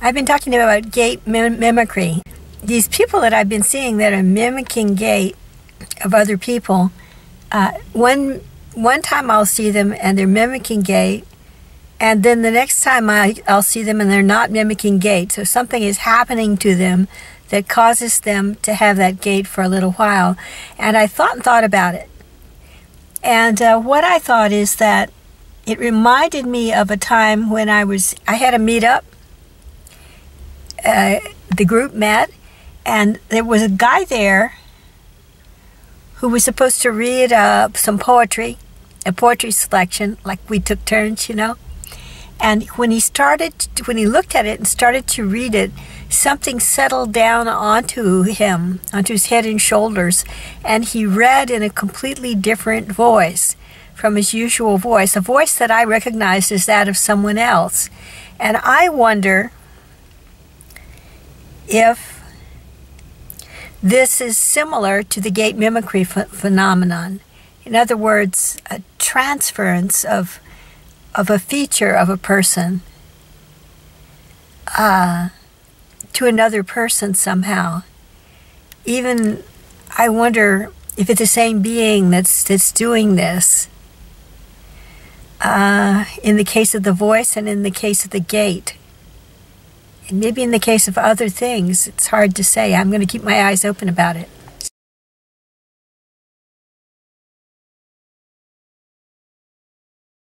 I've been talking about gait mim- mimicry. These people that I've been seeing that are mimicking gait of other people, uh, one one time I'll see them and they're mimicking gait, and then the next time I, I'll see them and they're not mimicking gait. So something is happening to them that causes them to have that gait for a little while. And I thought and thought about it. And uh, what I thought is that it reminded me of a time when I was, I had a meetup. Uh, the group met, and there was a guy there who was supposed to read uh, some poetry, a poetry selection, like we took turns, you know. And when he started, when he looked at it and started to read it, something settled down onto him, onto his head and shoulders, and he read in a completely different voice from his usual voice, a voice that I recognized as that of someone else. And I wonder if this is similar to the gait mimicry ph- phenomenon. In other words, a transference of of a feature of a person uh, to another person somehow. Even I wonder if it's the same being that's that's doing this. Uh, in the case of the voice and in the case of the gait. Maybe in the case of other things, it's hard to say. I'm going to keep my eyes open about it.